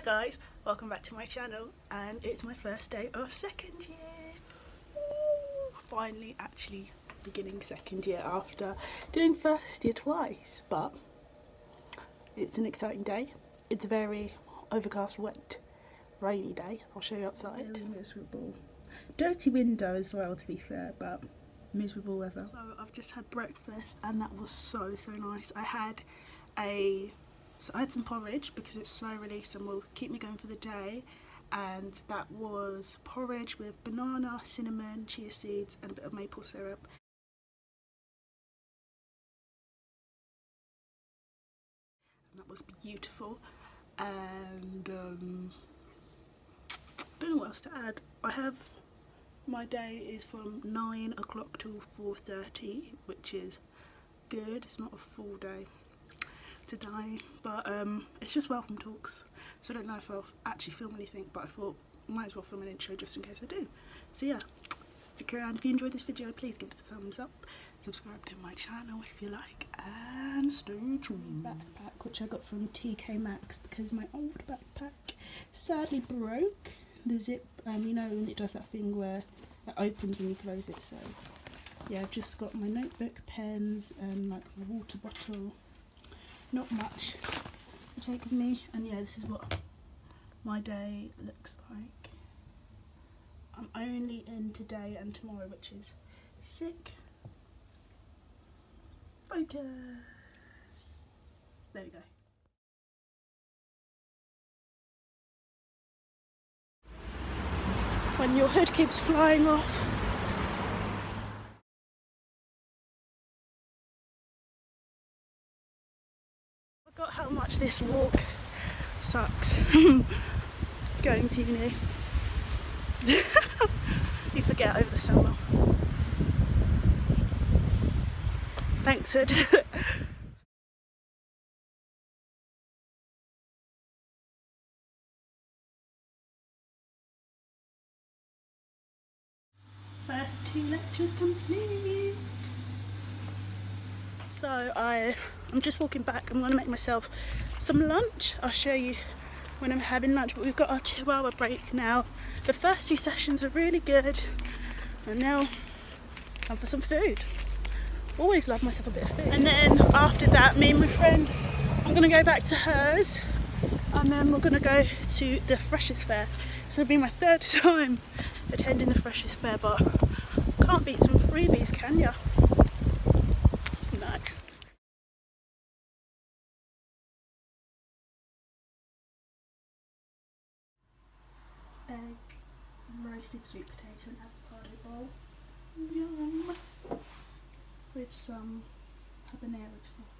Hi guys, welcome back to my channel and it's my first day of second year. Ooh, finally actually beginning second year after doing first year twice but it's an exciting day. It's a very overcast, wet, rainy day. I'll show you outside. Very miserable. Dirty window as well to be fair but miserable weather. So I've just had breakfast and that was so so nice. I had a so I had some porridge because it's slow release and will keep me going for the day and that was porridge with banana, cinnamon, chia seeds and a bit of maple syrup. And that was beautiful and um, don't know what else to add. I have my day is from 9 o'clock till 4.30 which is good, it's not a full day today but um, it's just welcome talks. So I don't know if I'll actually film anything but I thought might as well film an intro just in case I do. So yeah stick around. If you enjoyed this video please give it a thumbs up. Subscribe to my channel if you like and stay tuned. Backpack which I got from TK Maxx because my old backpack sadly broke the zip um, you know when it does that thing where it opens when you close it so yeah I've just got my notebook pens and like my water bottle not much to take with me. And yeah this is what my day looks like. I'm only in today and tomorrow which is sick. Focus. There we go. When your hood keeps flying off forgot how much this walk sucks going to uni. you forget over the summer. Thanks Hood. First two lectures complete. So I I'm just walking back. I'm to make myself some lunch. I'll show you when I'm having lunch. But we've got our two hour break now. The first two sessions were really good. And now time for some food. Always love myself a bit of food. And then after that, me and my friend, I'm to go back to hers. And then we're to go to the Freshers Fair. It's to be my third time attending the Freshers Fair. But can't beat some freebies, can ya? Roasted sweet potato and avocado bowl. Yum! With some habanero sauce.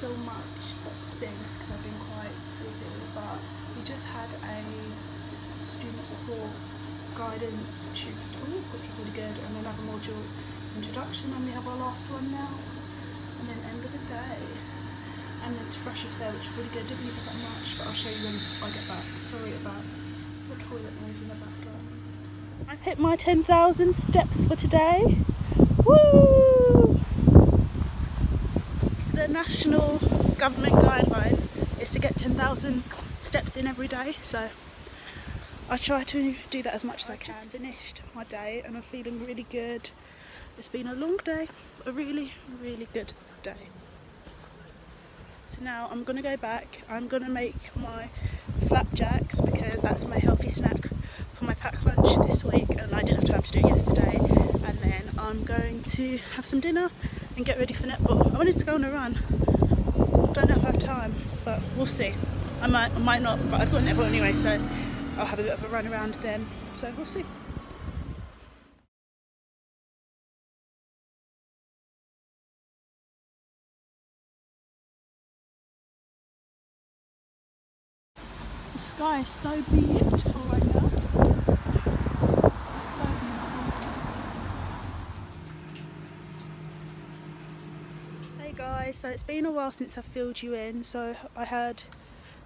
So much since because I've been quite busy but we just had a student support guidance tutor talk which was really good and then another module introduction and we have our last one now and then end of the day and then to Freshers Fair which was really good, didn't really that much but I'll show you when I get back. Sorry about the toilet noise in the background. I've hit my 10,000 steps for today. Woo! The national government guideline is to get 10,000 steps in every day so I try to do that as much as I can. I just finished my day and I'm feeling really good. It's been a long day, a really, really good day. So now I'm going to go back, I'm going to make my flapjacks because that's my healthy snack for my packed lunch this week and I didn't have time to do it yesterday and then I'm going to have some dinner and get ready for netball. I wanted to go on a run. Don't know if I have time, but we'll see. I might, I might not, but I've got netball anyway, so I'll have a bit of a run around then. So we'll see. The sky is so beautiful right now. So beautiful. Hey guys, so it's been a while since I filled you in. So I had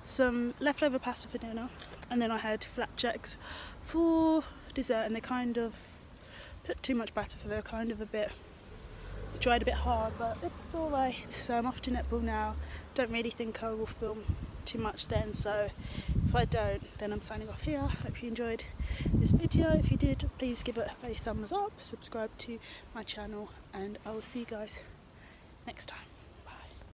some leftover pasta for dinner and then I had flapjacks for dessert and they kind of put too much batter so they're kind of a bit dried a bit hard but it's alright so I'm off to netball now. Don't really think I will film too much then so if I don't then I'm signing off here. Hope you enjoyed this video. If you did please give it a thumbs up subscribe to my channel and I will see you guys next time